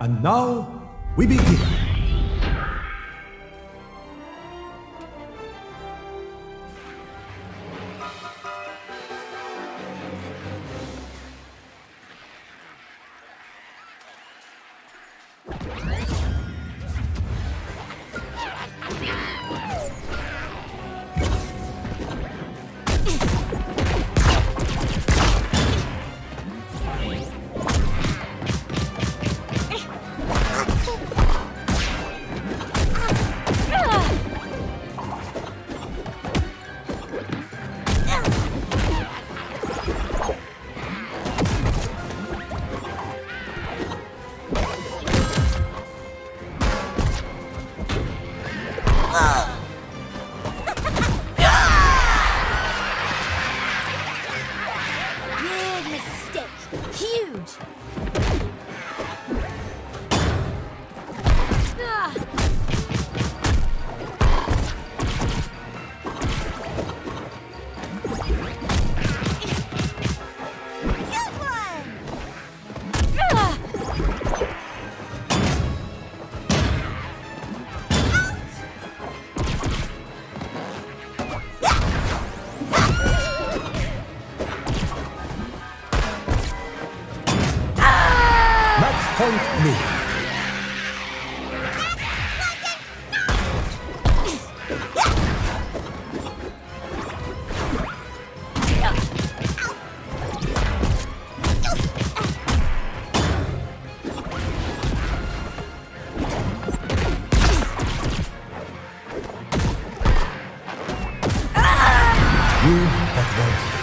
And now, we begin. Big mistake. Huge. Point me. You have won